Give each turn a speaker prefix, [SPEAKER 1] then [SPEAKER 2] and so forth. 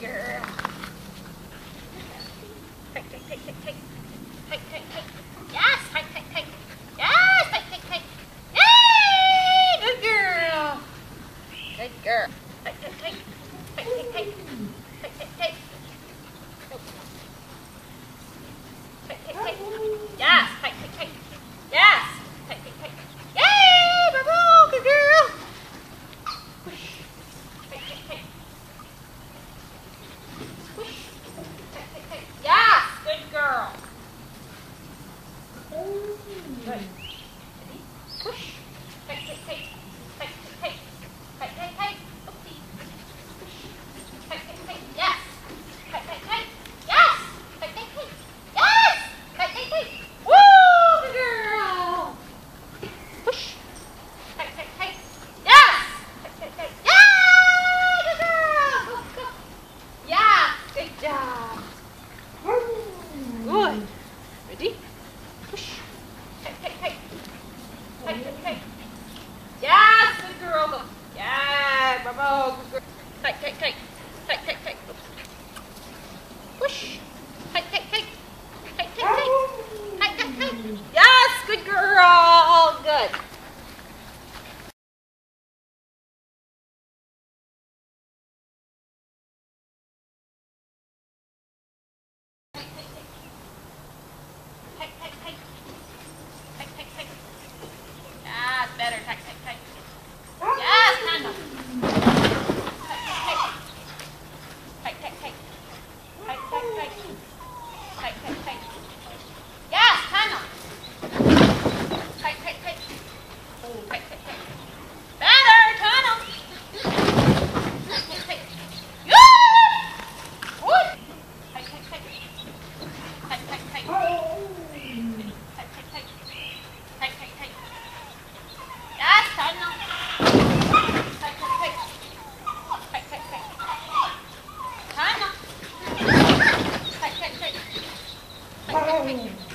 [SPEAKER 1] girl. Take, take, take, take, take. Take, take, take. Yes, take, take, take. Yes, take, take, take. Yay! Good girl. Good girl. better text Parabéns.